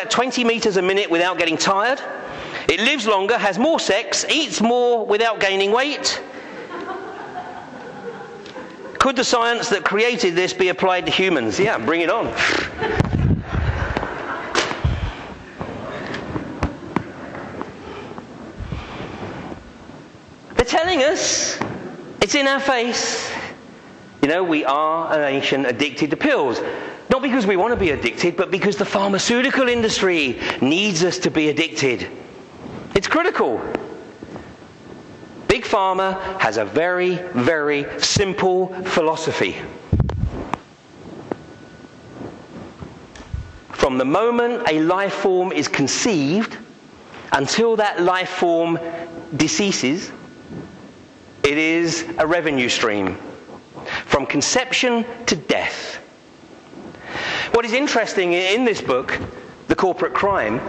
at 20 meters a minute without getting tired. It lives longer, has more sex, eats more without gaining weight. Could the science that created this be applied to humans? Yeah, bring it on. They're telling us, it's in our face. You know, we are a nation addicted to pills. Not because we want to be addicted, but because the pharmaceutical industry needs us to be addicted. It's critical. Big Pharma has a very, very simple philosophy. From the moment a life form is conceived until that life form deceases, it is a revenue stream. From conception to death. What is interesting in this book, The Corporate Crime,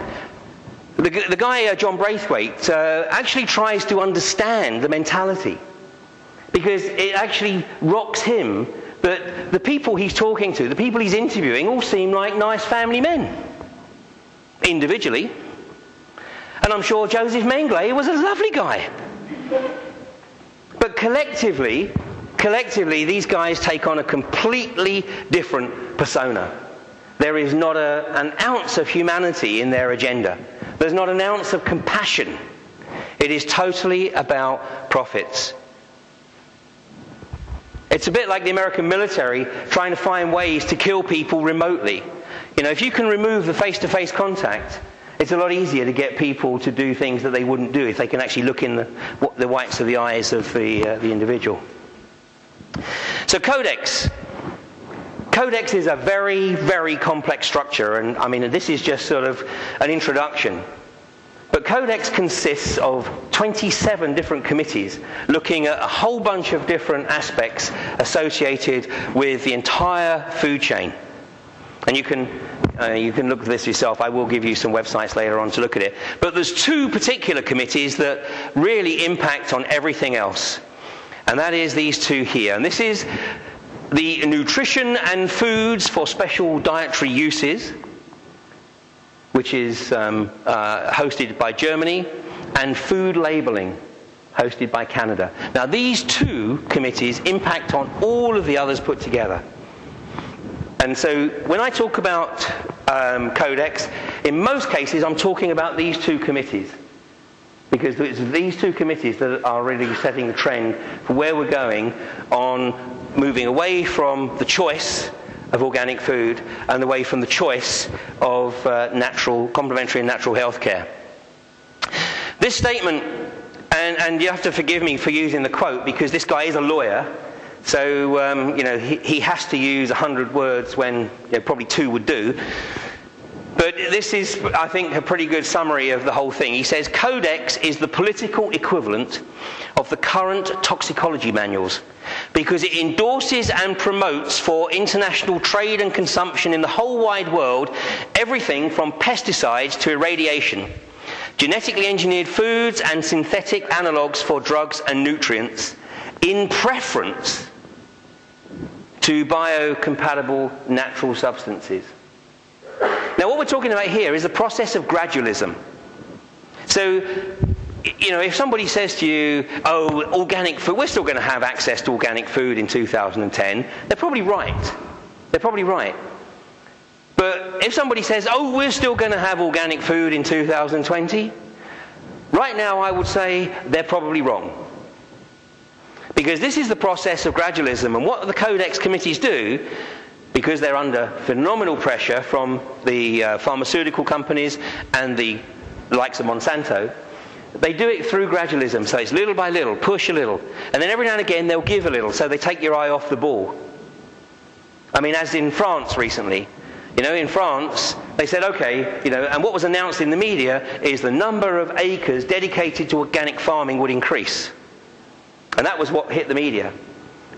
the, the guy, uh, John Braithwaite, uh, actually tries to understand the mentality because it actually rocks him that the people he's talking to, the people he's interviewing, all seem like nice family men individually. And I'm sure Joseph Mengele was a lovely guy. But collectively, collectively, these guys take on a completely different persona. There is not a, an ounce of humanity in their agenda. There's not an ounce of compassion. It is totally about profits. It's a bit like the American military trying to find ways to kill people remotely. You know, if you can remove the face to face contact, it's a lot easier to get people to do things that they wouldn't do if they can actually look in the, the whites of the eyes of the, uh, the individual. So, Codex. Codex is a very, very complex structure, and I mean, this is just sort of an introduction. But Codex consists of 27 different committees looking at a whole bunch of different aspects associated with the entire food chain. And you can, uh, you can look at this yourself. I will give you some websites later on to look at it. But there's two particular committees that really impact on everything else. And that is these two here. And this is the nutrition and foods for special dietary uses, which is um, uh, hosted by Germany, and food labeling, hosted by Canada. Now, these two committees impact on all of the others put together. And so, when I talk about um, Codex, in most cases, I'm talking about these two committees. Because it's these two committees that are really setting the trend for where we're going on moving away from the choice of organic food and away from the choice of uh, natural, complementary and natural health care. This statement, and, and, you have to forgive me for using the quote because this guy is a lawyer, so um, you know he, he, has to use 100 words when you know, probably two would do. But this is, I think, a pretty good summary of the whole thing. He says Codex is the political equivalent of the current toxicology manuals because it endorses and promotes for international trade and consumption in the whole wide world everything from pesticides to irradiation, genetically engineered foods, and synthetic analogues for drugs and nutrients in preference to biocompatible natural substances. Now, what we're talking about here is the process of gradualism. So, you know, if somebody says to you, oh, organic food, we're still going to have access to organic food in 2010, they're probably right. They're probably right. But if somebody says, oh, we're still going to have organic food in 2020, right now I would say they're probably wrong. Because this is the process of gradualism, and what the Codex committees do, because they're under phenomenal pressure from the uh, pharmaceutical companies and the likes of Monsanto, they do it through gradualism. So it's little by little, push a little. And then every now and again they'll give a little, so they take your eye off the ball. I mean, as in France recently. You know, in France, they said, okay, you know, and what was announced in the media is the number of acres dedicated to organic farming would increase. And that was what hit the media.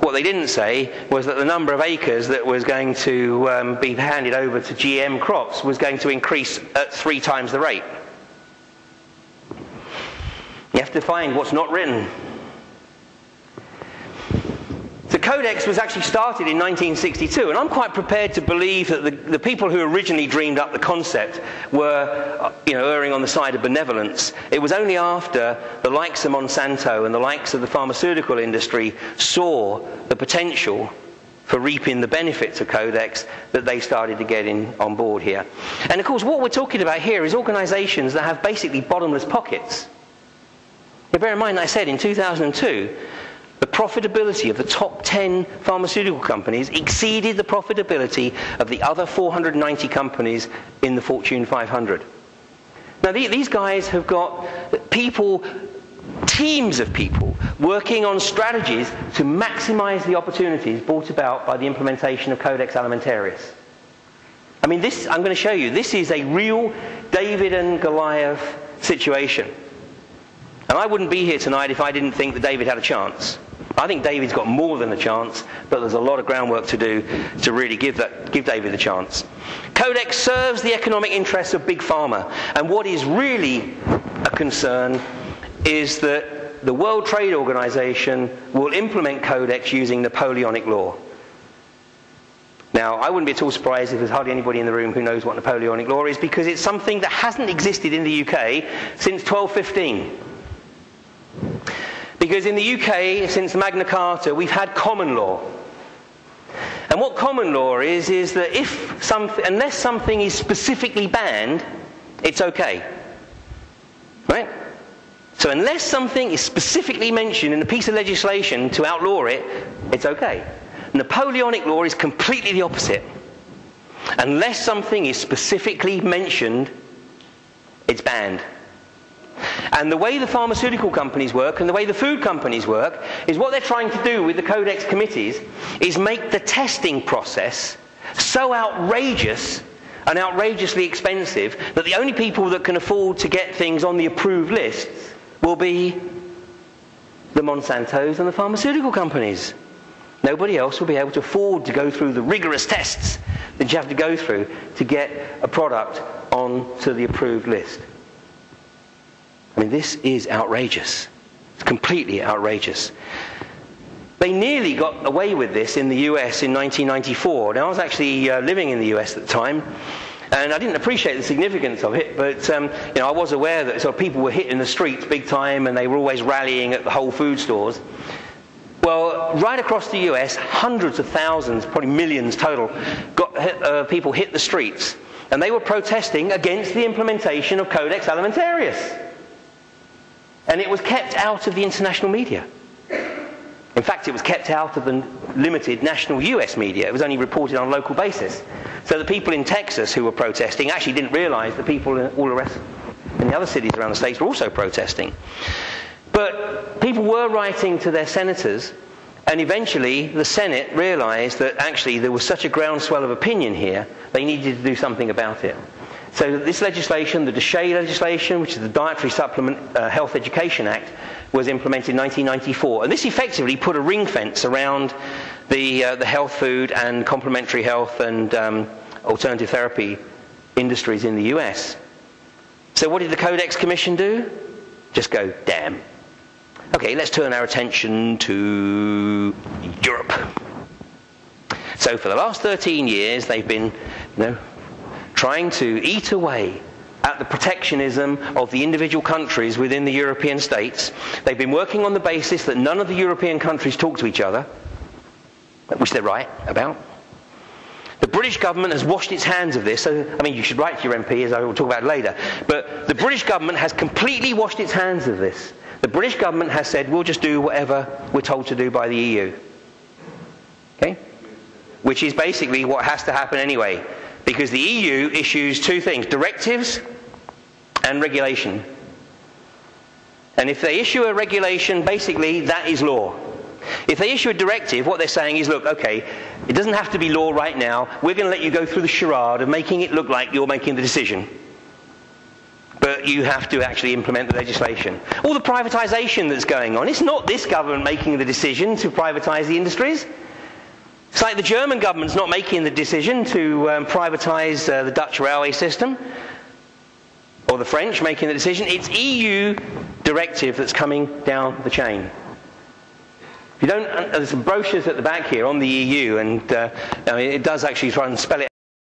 What they didn't say was that the number of acres that was going to um, be handed over to GM crops was going to increase at three times the rate. You have to find what's not written. Codex was actually started in 1962, and I'm quite prepared to believe that the, the people who originally dreamed up the concept were, uh, you know, erring on the side of benevolence. It was only after the likes of Monsanto and the likes of the pharmaceutical industry saw the potential for reaping the benefits of Codex that they started to get in on board here. And of course, what we're talking about here is organizations that have basically bottomless pockets. Now, bear in mind, I said in 2002, the profitability of the top 10 pharmaceutical companies exceeded the profitability of the other 490 companies in the Fortune 500. Now, these guys have got people, teams of people, working on strategies to maximize the opportunities brought about by the implementation of Codex Alimentarius. I mean, this, I'm going to show you, this is a real David and Goliath situation. And I wouldn't be here tonight if I didn't think that David had a chance. I think David's got more than a chance, but there's a lot of groundwork to do to really give, that, give David a chance. Codex serves the economic interests of Big Pharma, and what is really a concern is that the World Trade Organization will implement Codex using Napoleonic law. Now, I wouldn't be at all surprised if there's hardly anybody in the room who knows what Napoleonic law is because it's something that hasn't existed in the UK since 1215. Because in the UK, since Magna Carta, we've had common law. And what common law is, is that if something, unless something is specifically banned, it's okay. Right? So unless something is specifically mentioned in a piece of legislation to outlaw it, it's okay. Napoleonic law is completely the opposite. Unless something is specifically mentioned, it's banned. And the way the pharmaceutical companies work and the way the food companies work is what they're trying to do with the Codex committees is make the testing process so outrageous and outrageously expensive that the only people that can afford to get things on the approved list will be the Monsantos and the pharmaceutical companies. Nobody else will be able to afford to go through the rigorous tests that you have to go through to get a product onto the approved list. I mean, this is outrageous. It's completely outrageous. They nearly got away with this in the US in 1994. Now, I was actually uh, living in the US at the time, and I didn't appreciate the significance of it, but um, you know, I was aware that sort of people were hit in the streets big time, and they were always rallying at the whole food stores. Well, right across the US, hundreds of thousands, probably millions total, got, uh, people hit the streets, and they were protesting against the implementation of Codex Alimentarius. And it was kept out of the international media. In fact, it was kept out of the limited national US media. It was only reported on a local basis. So the people in Texas who were protesting actually didn't realize the people in all the rest in the other cities around the states were also protesting. But people were writing to their senators, and eventually the Senate realized that actually there was such a groundswell of opinion here, they needed to do something about it. So this legislation, the DSHEA legislation, which is the Dietary Supplement uh, Health Education Act, was implemented in 1994. And this effectively put a ring fence around the, uh, the health food and complementary health and um, alternative therapy industries in the US. So what did the Codex Commission do? Just go, damn. Okay, let's turn our attention to Europe. So for the last 13 years, they've been, you know, trying to eat away at the protectionism of the individual countries within the European states. They've been working on the basis that none of the European countries talk to each other, which they're right about. The British government has washed its hands of this. So, I mean, you should write to your MP, as I will talk about later. But the British government has completely washed its hands of this. The British government has said, we'll just do whatever we're told to do by the EU. Okay? Which is basically what has to happen anyway. Because the EU issues two things directives and regulation. And if they issue a regulation, basically that is law. If they issue a directive, what they're saying is look, okay, it doesn't have to be law right now. We're going to let you go through the charade of making it look like you're making the decision. But you have to actually implement the legislation. All the privatization that's going on, it's not this government making the decision to privatize the industries. It's like the German government's not making the decision to um, privatize uh, the Dutch railway system, or the French making the decision. It's EU directive that's coming down the chain. If you don't, uh, there's some brochures at the back here on the EU, and uh, I mean, it does actually try and spell it